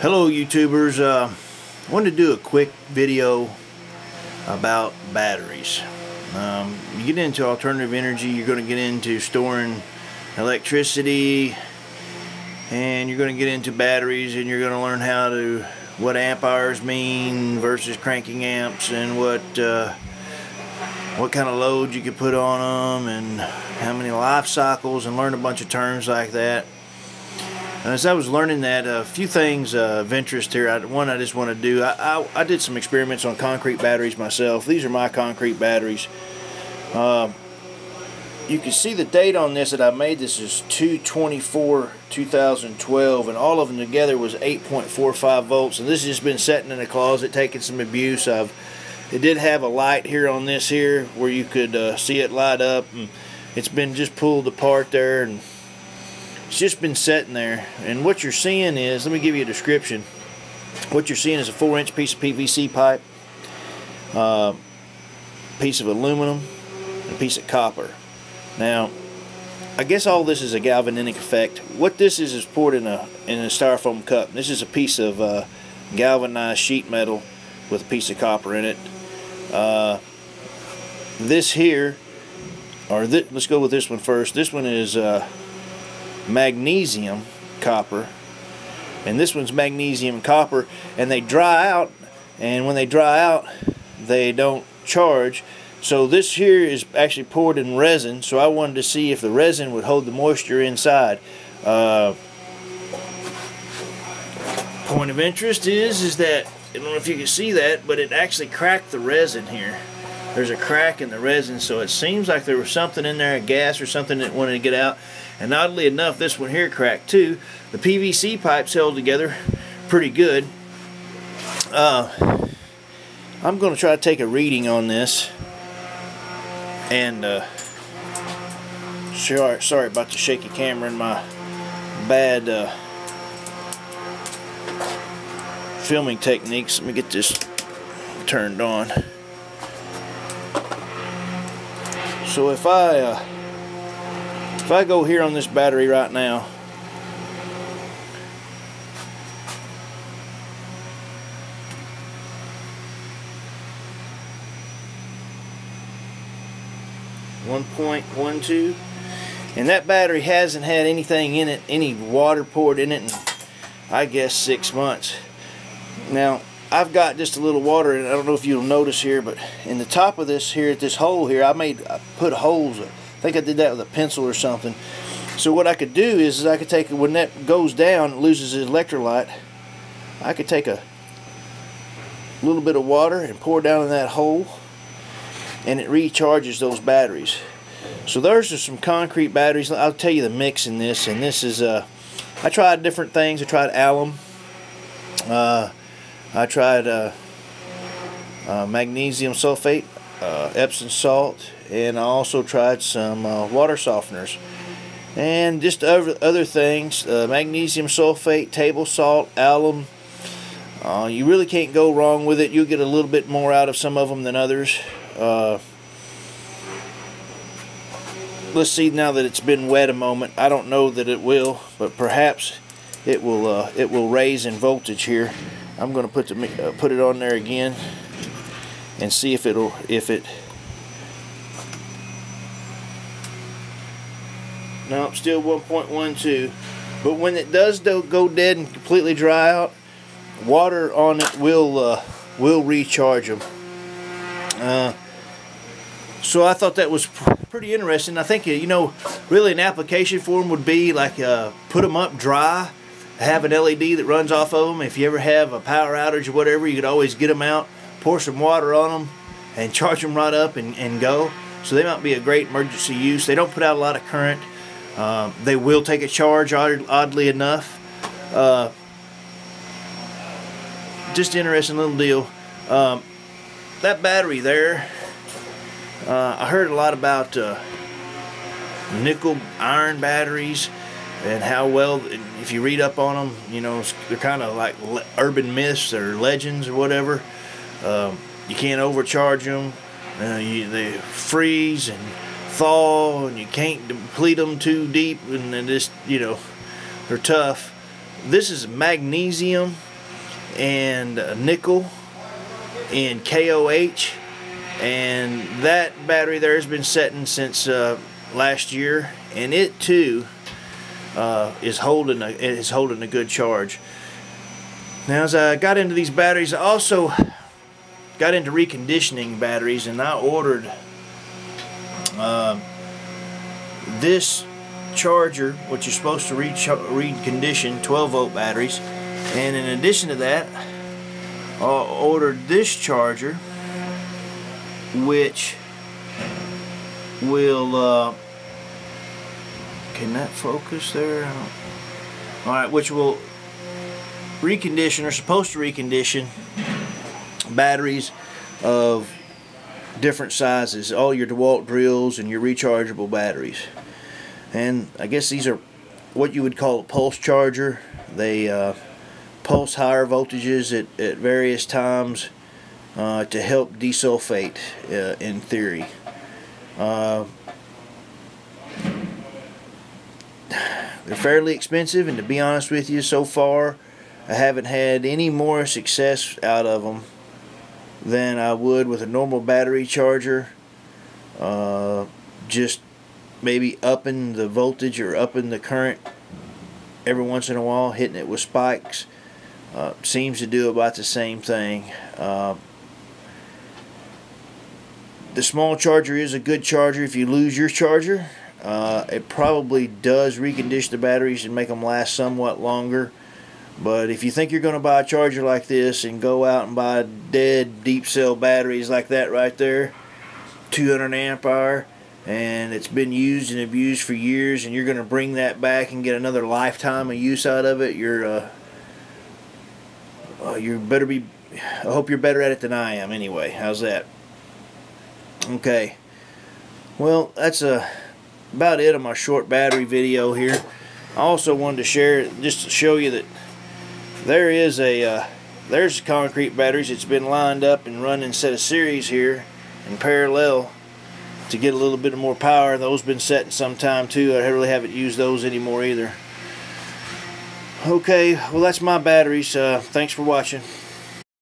Hello YouTubers, uh, I wanted to do a quick video about batteries. Um, you get into alternative energy, you're going to get into storing electricity and you're going to get into batteries and you're going to learn how to what amp hours mean versus cranking amps and what uh, what kind of load you can put on them and how many life cycles and learn a bunch of terms like that. As I was learning that, a few things uh, of interest here. I, one I just want to do. I, I, I, did some experiments on concrete batteries myself. These are my concrete batteries. Uh, you can see the date on this that I made. This is 224 2012 and all of them together was 8.45 volts and this has just been sitting in a closet taking some abuse. I've it did have a light here on this here where you could uh, see it light up and it's been just pulled apart there and it's just been sitting there. And what you're seeing is let me give you a description. What you're seeing is a four inch piece of PVC pipe uh, piece of aluminum and a piece of copper. Now I guess all this is a galvanic effect. What this is is poured in a in a styrofoam cup. This is a piece of uh, galvanized sheet metal with a piece of copper in it. Uh, this here, or let's go with this one first. This one is uh, magnesium copper, and this one's magnesium copper, and they dry out, and when they dry out, they don't charge. So this here is actually poured in resin, so I wanted to see if the resin would hold the moisture inside. Uh, point of interest is is that I don't know if you can see that, but it actually cracked the resin here. There's a crack in the resin, so it seems like there was something in there, a gas or something that wanted to get out. And oddly enough, this one here cracked too. The PVC pipes held together pretty good. Uh, I'm going to try to take a reading on this. And, uh, sorry, sorry about the shaky camera and my bad, uh, filming techniques. Let me get this turned on. So if I uh, if I go here on this battery right now, one point one two, and that battery hasn't had anything in it, any water poured in it, in I guess six months. Now, I've got just a little water, and I don't know if you'll notice here, but in the top of this here, at this hole here, I made, I put holes. I think I did that with a pencil or something. So what I could do is, is I could take, when that goes down, loses its electrolyte, I could take a little bit of water and pour down in that hole, and it recharges those batteries. So those are some concrete batteries. I'll tell you the mix in this, and this is, uh, I tried different things. I tried alum. Uh, I tried uh, uh, magnesium sulfate, uh, Epsom salt, and I also tried some uh, water softeners. And just other, other things, uh, magnesium sulfate, table salt, alum. Uh, you really can't go wrong with it. You'll get a little bit more out of some of them than others. let's see now that it's been wet a moment. I don't know that it will, but perhaps it will it will raise in voltage here. I'm going to put the uh, put it on there again and see if it'll if it no still 1.12 but when it does go dead and completely dry out water on it will uh, will recharge them uh, so I thought that was pretty interesting. I think you know really an application for them would be like uh, put them up dry have an LED that runs off of them. If you ever have a power outage or whatever, you could always get them out, pour some water on them, and charge them right up and, and go. So they might be a great emergency use. They don't put out a lot of current. Uh, they will take a charge, oddly enough. Uh, just interesting little deal. Um, that battery there, uh, I heard a lot about uh, nickel iron batteries and how well if you read up on them you know they're kind of like urban myths or legends or whatever. Um, you can't overcharge them uh, you, they freeze and thaw and you can't deplete them too deep and then just you know they're tough. This is magnesium and nickel in KOH and that battery there has been setting since uh, last year. And it too uh, is holding a, is holding a good charge. Now as I got into these batteries I also got into reconditioning batteries and I ordered uh, this charger which is supposed to read, read condition 12 volt batteries. And in addition to that I ordered this charger which will uh, can that focus there? Alright which will recondition or supposed to recondition batteries of different sizes all your DeWalt drills and your rechargeable batteries. And I guess these are what you would call a pulse charger. They uh, pulse higher voltages at, at various times uh, to help desulfate uh, in theory. They're fairly expensive and to be honest with you so far I haven't had any more success out of them than I would with a normal battery charger. Uh, just maybe upping the voltage or upping the current every once in a while, hitting it with spikes. Uh, seems to do about the same thing. Uh, the small charger is a good charger if you lose your charger. Uh, it probably does recondition the batteries and make them last somewhat longer. But if you think you're going to buy a charger like this and go out and buy dead deep cell batteries like that right there, 200 amp hour, and it's been used and abused for years, and you're going to bring that back and get another lifetime of use out of it, you're uh, uh, you better be. I hope you're better at it than I am. Anyway, how's that? Okay. Well, that's uh, about it on my short battery video here. I also wanted to share just to show you that there is a uh, there's concrete batteries. It's been lined up and running set of series here in parallel to get a little bit more power. Those been setting some time too. I really haven't used those anymore either. Okay, well that's my batteries. Uh, thanks for watching.